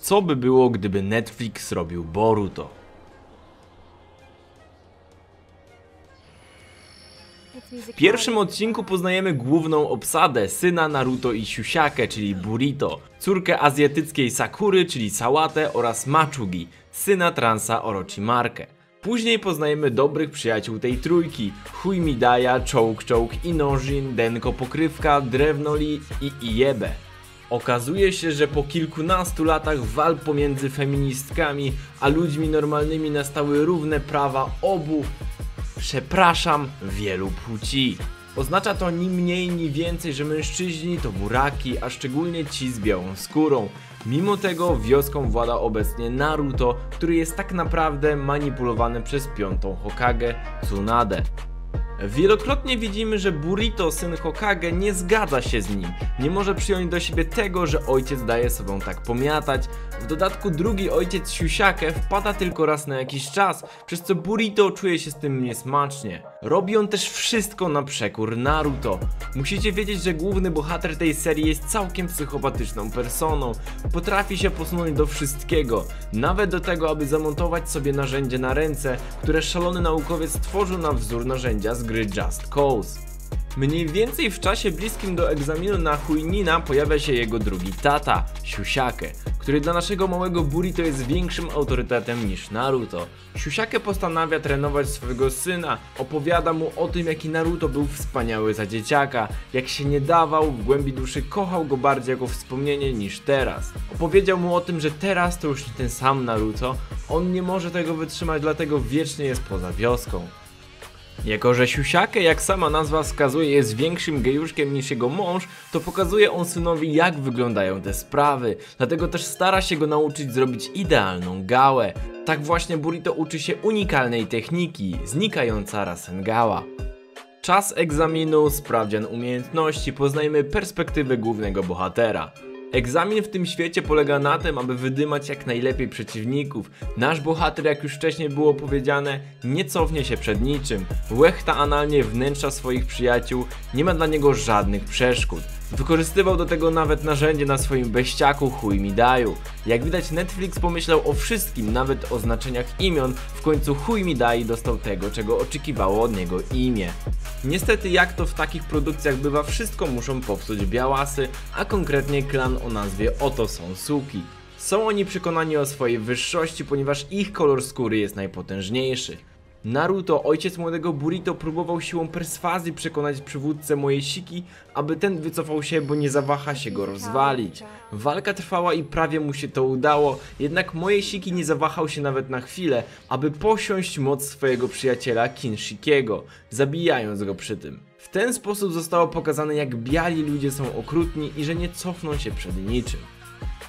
Co by było, gdyby Netflix robił Boruto? W pierwszym odcinku poznajemy główną obsadę, syna Naruto i Siusiakę, czyli Burito, córkę azjatyckiej Sakury, czyli Sałatę oraz Machugi, syna transa Orochimarkę. Później poznajemy dobrych przyjaciół tej trójki, Hui Midaya, Choke Choke, Inojin, Denko Pokrywka, Drewnoli i Iebe. Okazuje się, że po kilkunastu latach walk pomiędzy feministkami a ludźmi normalnymi nastały równe prawa obu przepraszam, wielu płci. Oznacza to ni mniej, ni więcej, że mężczyźni to buraki, a szczególnie ci z białą skórą. Mimo tego wioską włada obecnie Naruto, który jest tak naprawdę manipulowany przez piątą Hokage, Tsunade. Wielokrotnie widzimy, że Burito, syn Hokage, nie zgadza się z nim. Nie może przyjąć do siebie tego, że ojciec daje sobą tak pomiatać. W dodatku drugi ojciec Siusiakę wpada tylko raz na jakiś czas, przez co Burito czuje się z tym niesmacznie. Robi on też wszystko na przekór Naruto. Musicie wiedzieć, że główny bohater tej serii jest całkiem psychopatyczną personą. Potrafi się posunąć do wszystkiego, nawet do tego, aby zamontować sobie narzędzie na ręce, które szalony naukowiec stworzył na wzór narzędzia z gry Just Cause. Mniej więcej w czasie bliskim do egzaminu na Huinina pojawia się jego drugi tata, Siusiake, który dla naszego małego Burito jest większym autorytetem niż Naruto. Siusiake postanawia trenować swojego syna, opowiada mu o tym jaki Naruto był wspaniały za dzieciaka, jak się nie dawał, w głębi duszy kochał go bardziej jako wspomnienie niż teraz. Opowiedział mu o tym, że teraz to już nie ten sam Naruto, on nie może tego wytrzymać, dlatego wiecznie jest poza wioską. Jako, że Siusiakę, jak sama nazwa wskazuje, jest większym gejuszkiem niż jego mąż, to pokazuje on synowi jak wyglądają te sprawy, dlatego też stara się go nauczyć zrobić idealną gałę. Tak właśnie Burito uczy się unikalnej techniki, znikająca Rasengała. Czas egzaminu, sprawdzian umiejętności, poznajmy perspektywę głównego bohatera. Egzamin w tym świecie polega na tym, aby wydymać jak najlepiej przeciwników. Nasz bohater, jak już wcześniej było powiedziane, nie cofnie się przed niczym. Łechta analnie wnętrza swoich przyjaciół, nie ma dla niego żadnych przeszkód. Wykorzystywał do tego nawet narzędzie na swoim beściaku Hui Midaju. Jak widać Netflix pomyślał o wszystkim, nawet o znaczeniach imion, w końcu Hui Midai dostał tego, czego oczekiwało od niego imię. Niestety jak to w takich produkcjach bywa, wszystko muszą popsuć białasy, a konkretnie klan o nazwie Oto są Suki. Są oni przekonani o swojej wyższości, ponieważ ich kolor skóry jest najpotężniejszy. Naruto, ojciec młodego Burito, próbował siłą perswazji przekonać przywódcę Mojesiki, aby ten wycofał się, bo nie zawaha się go rozwalić. Walka trwała i prawie mu się to udało, jednak Mojesiki nie zawahał się nawet na chwilę, aby posiąść moc swojego przyjaciela Kinshikiego, zabijając go przy tym. W ten sposób zostało pokazane jak biali ludzie są okrutni i że nie cofną się przed niczym.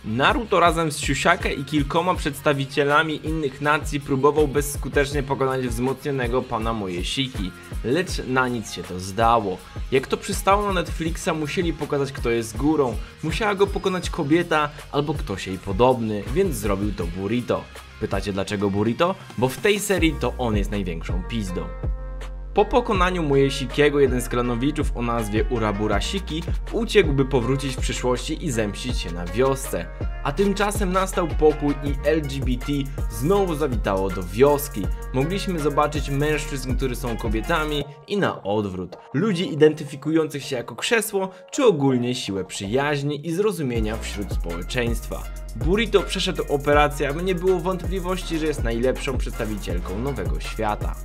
Naruto razem z Siusiakę i kilkoma przedstawicielami innych nacji próbował bezskutecznie pokonać wzmocnionego pana Mojesiki, lecz na nic się to zdało. Jak to przystało na Netflixa musieli pokazać kto jest górą, musiała go pokonać kobieta albo ktoś jej podobny, więc zrobił to Burito. Pytacie dlaczego Burito? Bo w tej serii to on jest największą pizdą. Po pokonaniu Mojesikiego jeden z klanowiczów o nazwie Uraburasiki uciekł by powrócić w przyszłości i zemścić się na wiosce. A tymczasem nastał pokój i LGBT znowu zawitało do wioski. Mogliśmy zobaczyć mężczyzn, którzy są kobietami i na odwrót. Ludzi identyfikujących się jako krzesło, czy ogólnie siłę przyjaźni i zrozumienia wśród społeczeństwa. Burito przeszedł operację, aby nie było wątpliwości, że jest najlepszą przedstawicielką nowego świata.